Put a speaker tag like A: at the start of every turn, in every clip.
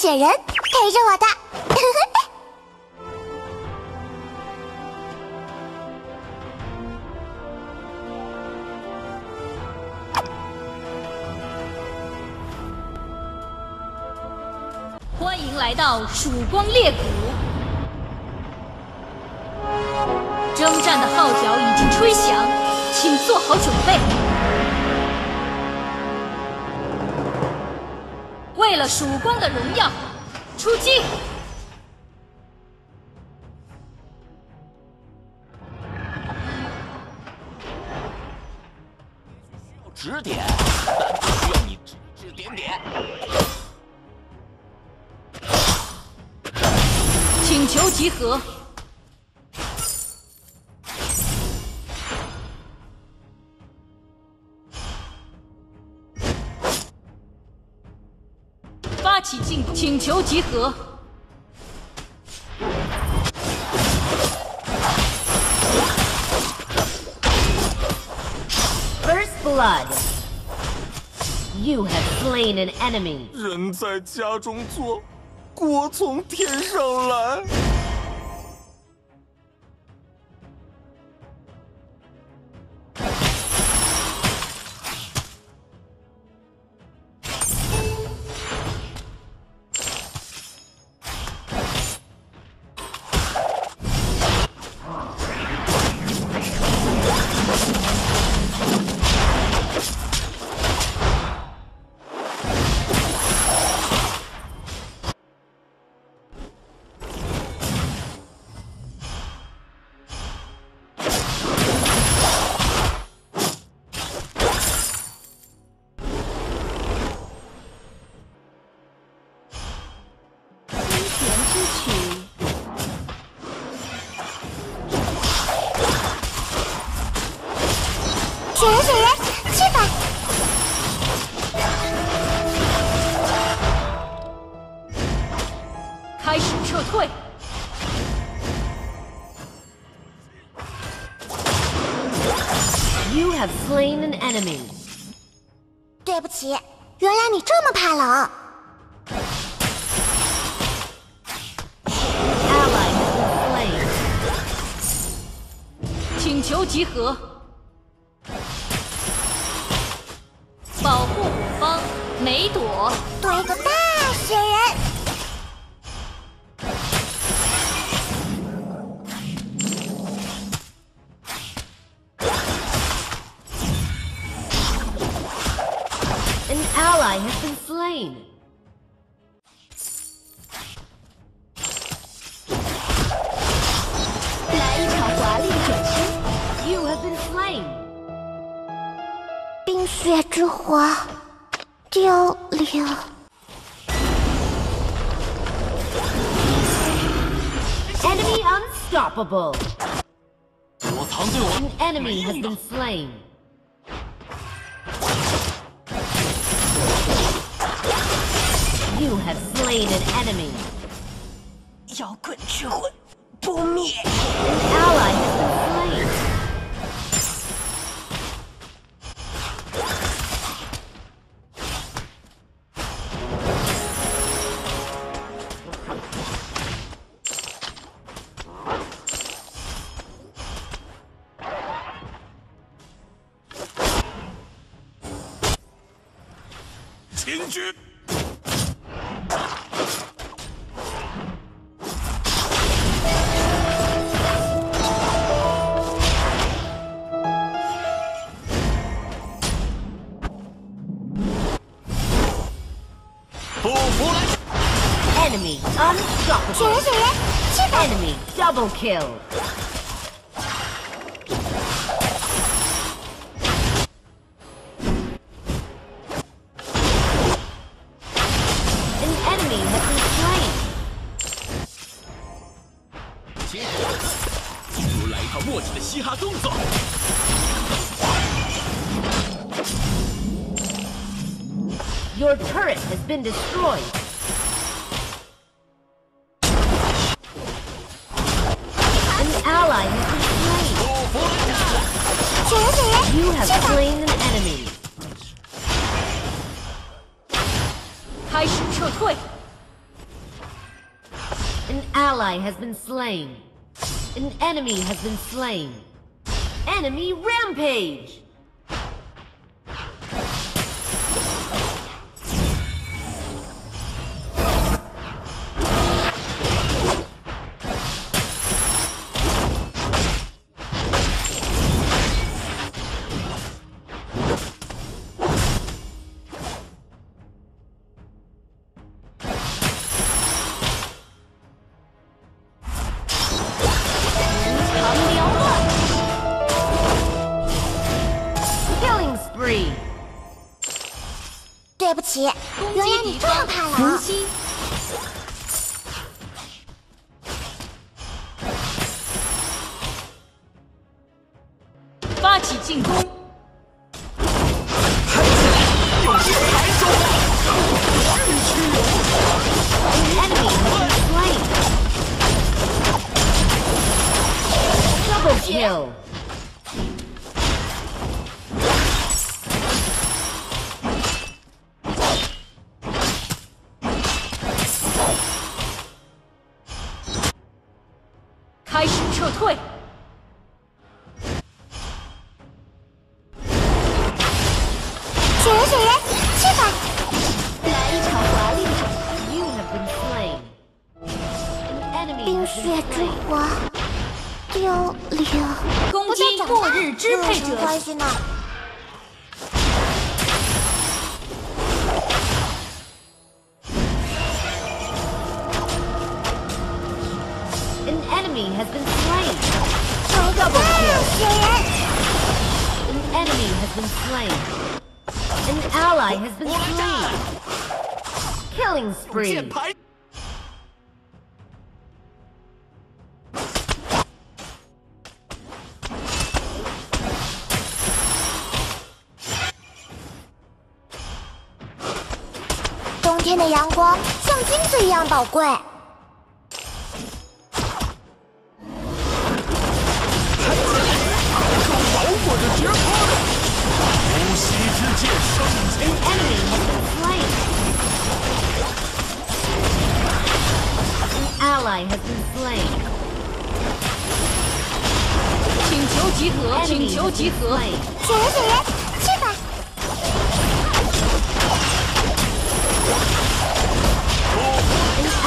A: 雪人陪着我的。
B: 欢迎来到曙光裂谷，征战的号角已经吹响，请做好准备。为了曙光的荣耀，出击！
C: 指点，但 不需要你指指点点。
B: 请求集合。发起进攻，请求集合。
D: First blood. You have slain an enemy.
C: 人在家中坐，锅从天上来。
A: 雪人，雪人，去吧！
B: 开始撤退。
D: You have slain an enemy.
A: 对不起，原来你这么怕冷。
D: Ally slain.
B: 请求集合，保护我方，梅朵。
A: 多一个大雪人。
D: An ally has been slain.
A: 雪之火，凋零。
D: Enemy unstoppable.
C: 躲藏对我
D: An enemy
C: 没
D: has
C: 用的
D: been slain. You have slain an enemy.
C: 摇滚之魂不灭。 you...
D: Enemy unstoppable. Enemy double kill.
C: 嘻哈动作。
D: Your turret has been destroyed. An ally has been slain.
C: 不服来战！
A: 雪人，雪人，
D: You have
A: 去吧！
D: slain an enemy.
B: 开始撤退。
D: An ally has been slain. An enemy has been slain. Enemy rampage!
A: 原来你这么怕
B: 伏
A: 狼。
B: 羲，发起进攻
D: slain! Double kill!
A: “冰雪之.火，丢零。
B: 攻击末日支配者，
A: 关系呢
D: ？An enemy has been slain.
A: 有一个
D: Double
A: 啊
D: kill.
A: 雪人
D: ，An enemy has been slain. An ally has been slain. Killing spree.
A: 今天的阳光像金子一样宝贵。
B: 请求集合请求集合。
A: 请求集
D: 合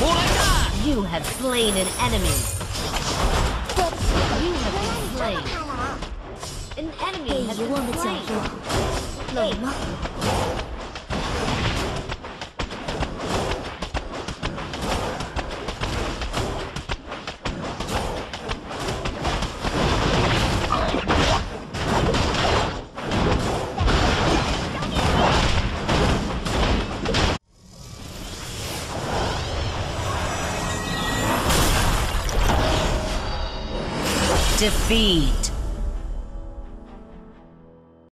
D: You have slain an enemy.
A: 对不起
D: ，You have
A: 原来
D: been
A: 你这
D: slain.
A: 么怕狼。
D: An
B: 被
D: enemy has
B: 遗忘的
D: been
B: 角
D: slain. Defeat.